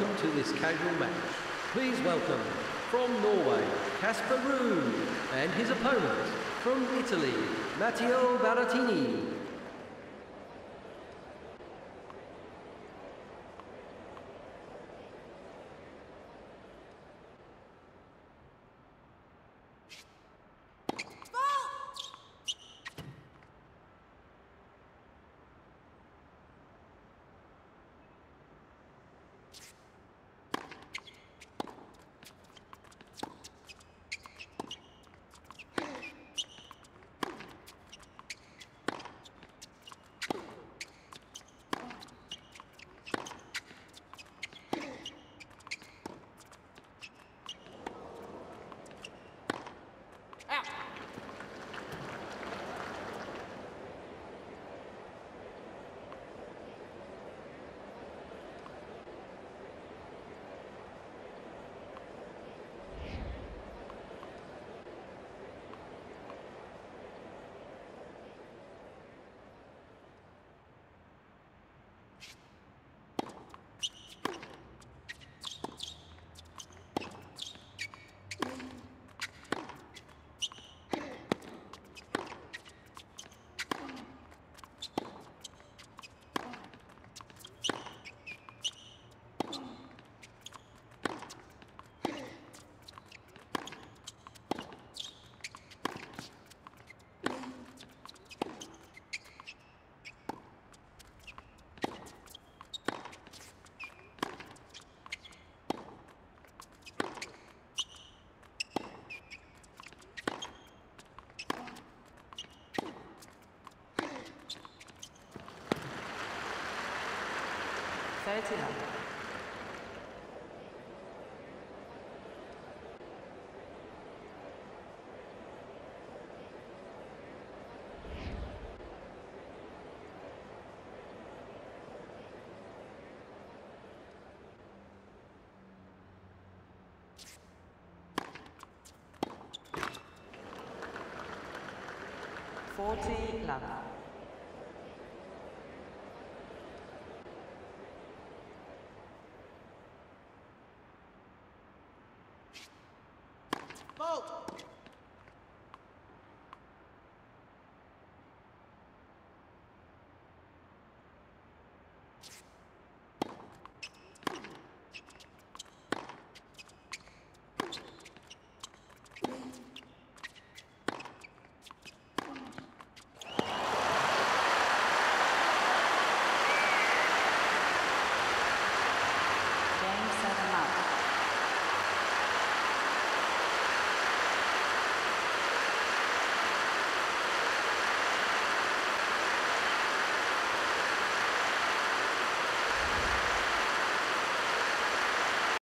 welcome to this casual match. Please welcome from Norway, Casper Ruud, and his opponent from Italy, Matteo Berrettini. Ferdinand. Forty love.